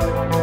Bye.